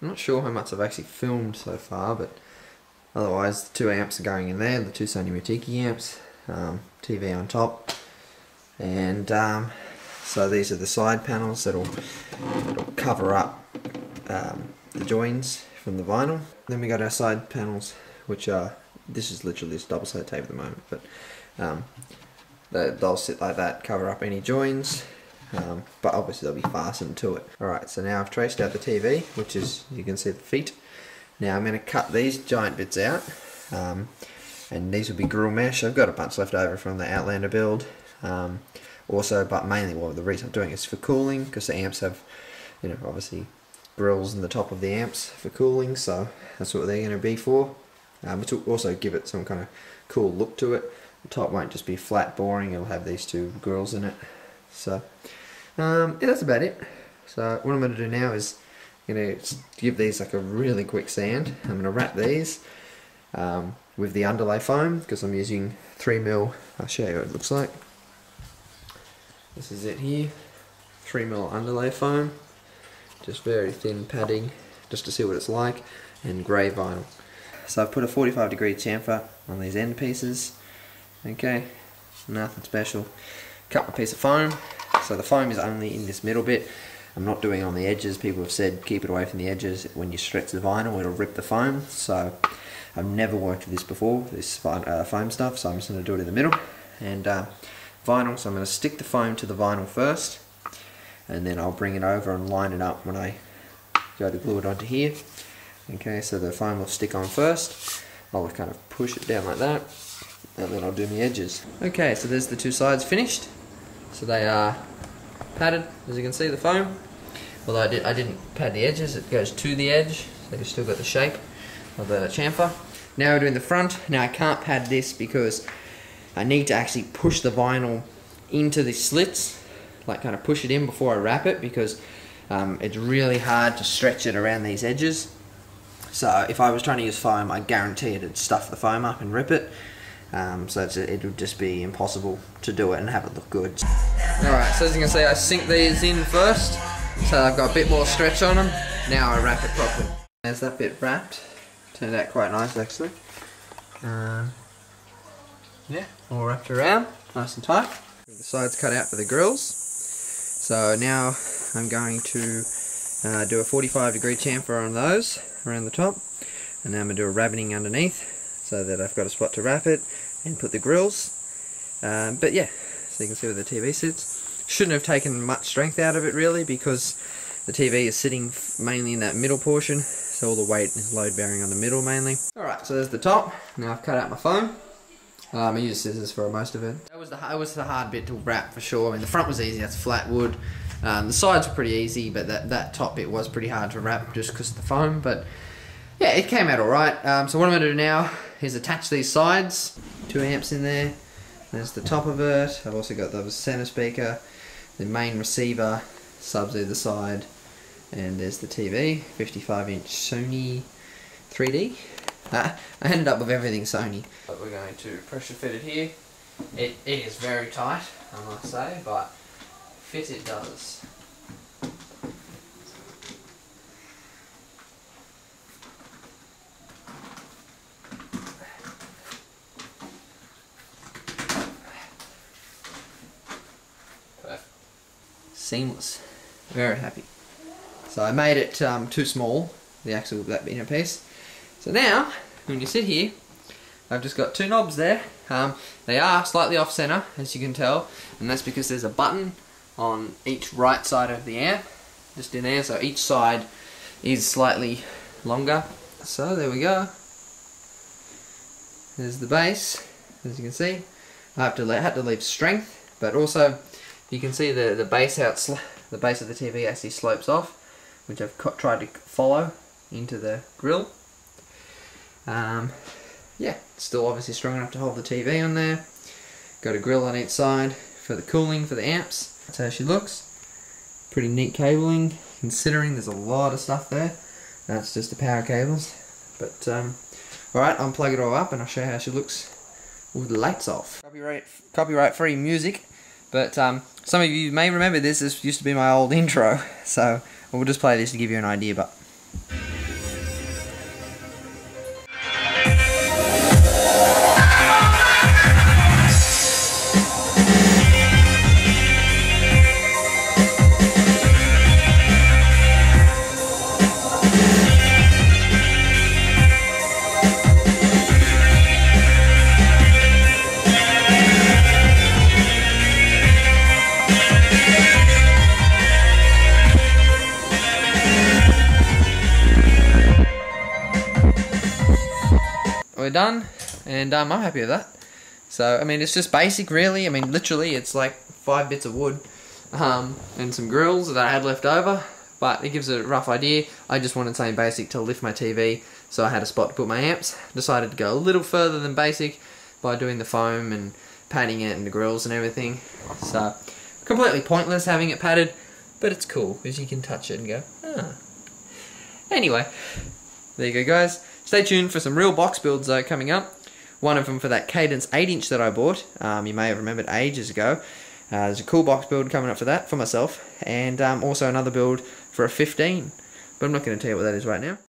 I'm not sure how much I've actually filmed so far, but otherwise the two amps are going in there, the two Sony Muteki amps, um, TV on top, and um, so these are the side panels that'll, that'll cover up um, the joins from the vinyl. Then we got our side panels, which are, this is literally just double sided tape at the moment, but um, they'll sit like that, cover up any joins, um, but obviously they'll be fastened to it. Alright, so now I've traced out the TV, which is, you can see the feet. Now I'm going to cut these giant bits out, um, and these will be grill mesh. I've got a bunch left over from the Outlander build. Um, also, but mainly, well, the reason I'm doing is for cooling, because the amps have, you know, obviously grills in the top of the amps for cooling, so that's what they're going to be for. Um, which will also give it some kind of cool look to it. The top won't just be flat boring, it'll have these two grills in it. So, um, yeah, that's about it. So what I'm going to do now is I'm going to give these like a really quick sand. I'm going to wrap these um, with the underlay foam because I'm using 3mm. I'll show you what it looks like. This is it here. 3mm underlay foam. Just very thin padding just to see what it's like and grey vinyl. So I've put a 45 degree chamfer on these end pieces. Okay, nothing special. Cut my piece of foam. So the foam is only in this middle bit. I'm not doing on the edges. People have said keep it away from the edges. When you stretch the vinyl, it'll rip the foam. So I've never worked with this before, this uh, foam stuff. So I'm just going to do it in the middle. And uh, vinyl, so I'm going to stick the foam to the vinyl first. And then I'll bring it over and line it up when I go to glue it onto here. Okay, so the foam will stick on first. I'll kind of push it down like that. And then I'll do my edges. Okay, so there's the two sides finished. So they are padded, as you can see, the foam. Although I, did, I didn't pad the edges, it goes to the edge, so you've still got the shape of the chamfer. Now we're doing the front. Now I can't pad this because I need to actually push the vinyl into the slits, like kind of push it in before I wrap it because um, it's really hard to stretch it around these edges. So if I was trying to use foam, I guarantee it'd stuff the foam up and rip it. Um, so it would just be impossible to do it and have it look good. Alright, so as you can see I sink these in first, so I've got a bit more stretch on them. Now I wrap it properly. There's that bit wrapped. Turned out quite nice actually. Um, yeah, all wrapped around, nice and tight. The sides cut out for the grills. So now I'm going to uh, do a 45 degree chamfer on those around the top. And then I'm going to do a rabbeting underneath so that I've got a spot to wrap it and put the grills. Um, but yeah, so you can see where the TV sits. Shouldn't have taken much strength out of it really because the TV is sitting mainly in that middle portion, so all the weight is load bearing on the middle mainly. Alright, so there's the top. Now I've cut out my foam. Um, I used scissors for most of it. That was the that was the hard bit to wrap for sure. I mean the front was easy, that's flat wood. Um, the sides were pretty easy, but that, that top bit was pretty hard to wrap just because of the foam. But yeah, it came out alright. Um, so what I'm to do now is attach these sides. Two amps in there. There's the top of it. I've also got the center speaker, the main receiver, subs either side, and there's the TV, 55 inch Sony 3D. Ah, I ended up with everything Sony. But we're going to pressure fit it here. It, it is very tight, I must say, but fit it does. Seamless. Very happy. So I made it um, too small, the actual that inner piece. So now, when you sit here, I've just got two knobs there. Um, they are slightly off center, as you can tell, and that's because there's a button on each right side of the amp, just in there, so each side is slightly longer. So there we go. There's the bass, as you can see. I have to had to leave strength, but also you can see the the base out the base of the TV actually slopes off, which I've tried to follow into the grill. Um, yeah, still obviously strong enough to hold the TV on there. Got a grill on each side for the cooling for the amps. That's how she looks. Pretty neat cabling, considering there's a lot of stuff there. That's just the power cables. But um, alright, unplug it all up and I'll show you how she looks with the lights off. Copyright, copyright free music. But um, some of you may remember this. This used to be my old intro. So we'll just play this to give you an idea. But we're done, and um, I'm happy with that. So I mean, it's just basic, really. I mean, literally, it's like five bits of wood um, and some grills that I had left over. But it gives a rough idea. I just wanted something basic to lift my TV, so I had a spot to put my amps. Decided to go a little further than basic by doing the foam and padding it and the grills and everything. So completely pointless having it padded, but it's cool because you can touch it and go, ah. Anyway, there you go, guys. Stay tuned for some real box builds though coming up. One of them for that Cadence 8 inch that I bought. Um, you may have remembered ages ago. Uh, there's a cool box build coming up for that for myself, and um, also another build for a 15. But I'm not going to tell you what that is right now.